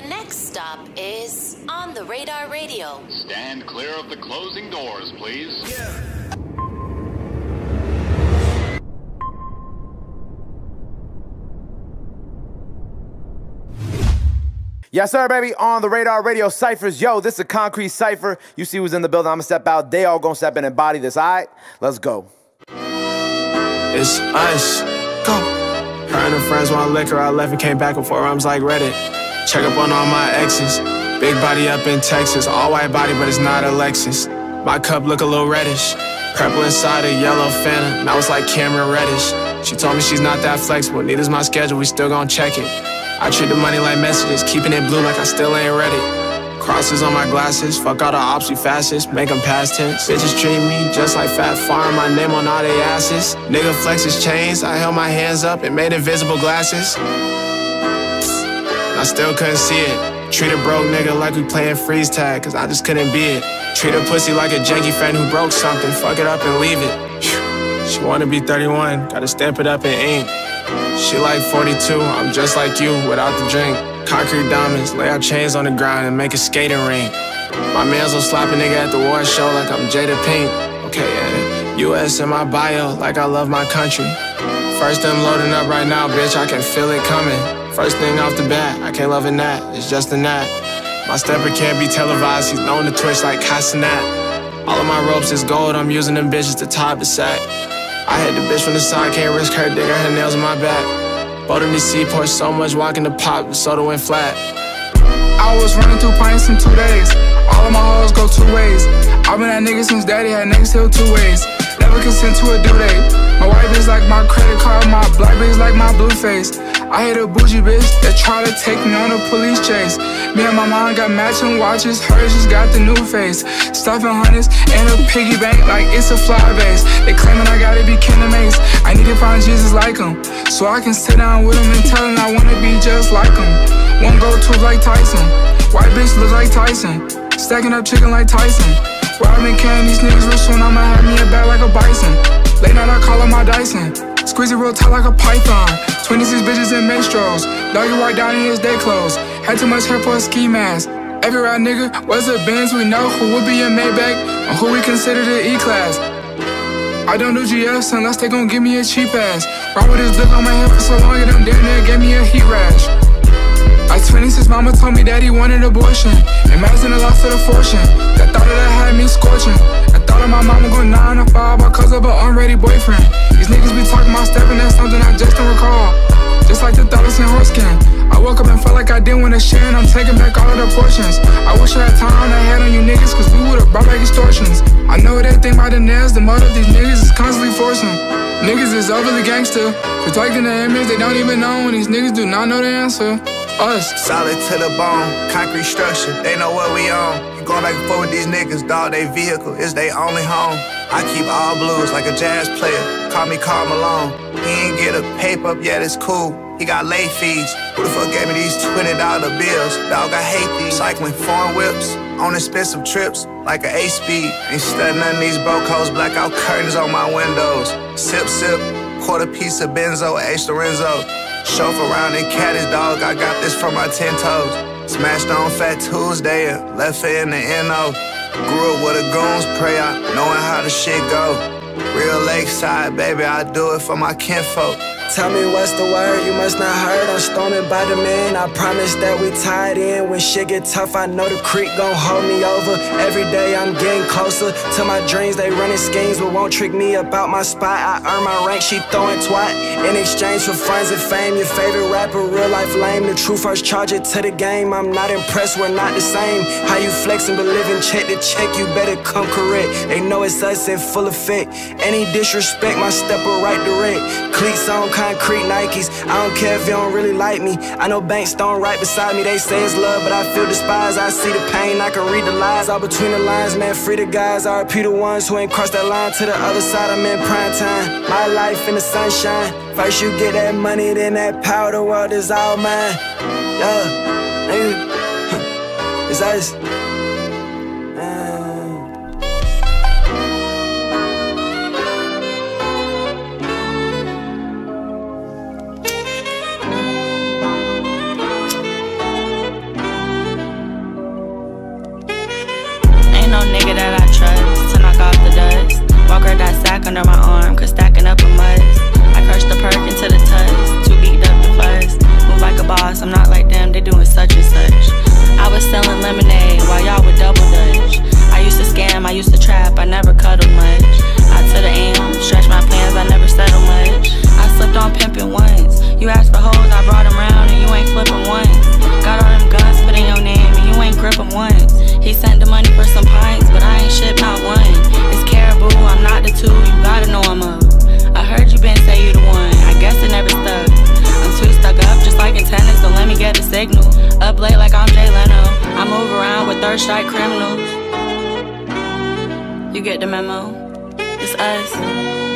The next stop is On the Radar Radio. Stand clear of the closing doors, please. Yeah. Yes, sir, baby. On the radar radio ciphers. Yo, this is a concrete cipher. You see who's in the building. I'm gonna step out. They all gonna step in and body this. All right, let's go. It's us. Go. Her and her friends want liquor. I left and came back before arms like Reddit. Check up on all my exes. Big body up in Texas. All white body, but it's not a Lexus. My cup look a little reddish. Purple inside a yellow Fanta. Now it's like Cameron Reddish. She told me she's not that flexible. Neither's my schedule. We still gon' check it. I treat the money like messages, keeping it blue like I still ain't ready. Crosses on my glasses, fuck all the ops, we fastest, make them past tense. Bitches treat me just like Phat Farm, my name on all they asses. Nigga flexes chains, I held my hands up and made invisible glasses. I still couldn't see it. Treat a broke nigga like we playing freeze tag, cause I just couldn't be it. Treat a pussy like a janky friend who broke something, fuck it up and leave it. She wanna be 31, gotta stamp it up in ink. She like 42, I'm just like you without the drink. Concrete diamonds, lay our chains on the ground and make a skating ring. My man's will slap a nigga at the war show like I'm Jada Pink. Okay, yeah. US in my bio, like I love my country. First I'm loading up right now, bitch, I can feel it coming. First thing off the bat, I can't love a gnat, it's just a gnat. My stepper can't be televised, he's known to twitch like Kai Cenat. All of my ropes is gold, I'm using them bitches to tie the sack. I hit the bitch from the side, can't risk her digging her nails in my back. Bought in Seaports so much, walking the pop, the soda went flat. I was running through pints in two days. All of my hoes go two ways. I've been that nigga since daddy had niggas till two ways. Never consent to a due date. My white bitch like my credit card, my black bitch like my blue face. I hate a bougie bitch that try to take me on a police chase. Me and my mom got matching watches, hers just got the new face. Stuffing hundreds in a piggy bank like it's a fly base. They claiming I gotta be Ken Mace. I need to find Jesus like him, so I can sit down with him and tell him I wanna be just like him. One go to like Tyson, white bitch look like Tyson, stacking up chicken like Tyson. Robbing can these niggas real soon, I'ma have a bison. Late night I call up my Dyson. Squeeze it real tight like a python. 26 bitches in menstruals. Doggy walk down in his day clothes. Had too much hair for a ski mask. Every ride nigga was a Benz. We know who would be in Maybach and who we consider the E-class. I don't do GS unless they gon' give me a cheap ass. Ride with this lip on my head for so long, it done damn near gave me a heat rash. I 26, mama told me he wanted abortion. Imagine the loss of the fortune. That thought of that had me scorching. Thought of my mama going 9 to 5 because of an unready boyfriend. These niggas be talking about stepping, that's something I just don't recall. Just like the thoughts in horse skin. I woke up and felt like I didn't want to share, and I'm taking back all of the portions. I wish I had time I had on you niggas, cause we would've brought back extortions. I know that thing by the nails, the motive these niggas is constantly forcing. Niggas is overly gangster, protecting the image they don't even know, and these niggas do not know the answer. Us. Solid to the bone, concrete structure, they know what we on. Going back and forth with these niggas, dog, they vehicle is they only home. I keep all blues like a jazz player, call me Karl Malone. He ain't get a paper up yet, it's cool. He got late fees. Who the fuck gave me these $20 bills? Dog, I hate these. Cycling foreign whips on expensive trips like an A speed. Ain't studying none of these broke hoes, blackout curtains on my windows. Sip, sip, quarter piece of benzo, H. Lorenzo. Chauffeur around in caddies, dog. I got this from my 10 toes. Smashed on Fat Tuesday, uh, left it in the NO. Grew up with a goons prayer, knowing how the shit go. Real lakeside, baby, I do it for my kinfolk. Tell me what's the word, you must not heard I'm storming by the man. I promise that we tied in. When shit get tough, I know the creek gon' hold me over. Every day I'm getting closer to my dreams. They running schemes but won't trick me about my spot. I earn my rank, she throwing twat. In exchange for funds and fame Your favorite rapper, real life lame. The true first charge it to the game. I'm not impressed, we're not the same. How you flexing but living check to check You better come correct. They know it's us in full effect Any disrespect, my step stepper right direct. Cleats on concrete Nikes. I don't care if you don't really like me. I know banks don't right beside me. They say it's love, but I feel despised. I see the pain, I can read the lies. All between the lines, man, free the guys. Repeat the ones who ain't crossed that line to the other side. I'm in prime time. My life in the sunshine. First you get that money, then that power. The world is all mine. Yeah, nigga, it's us. signal. Up late like I'm Jay Leno. I move around with third strike criminals. You get the memo. It's us.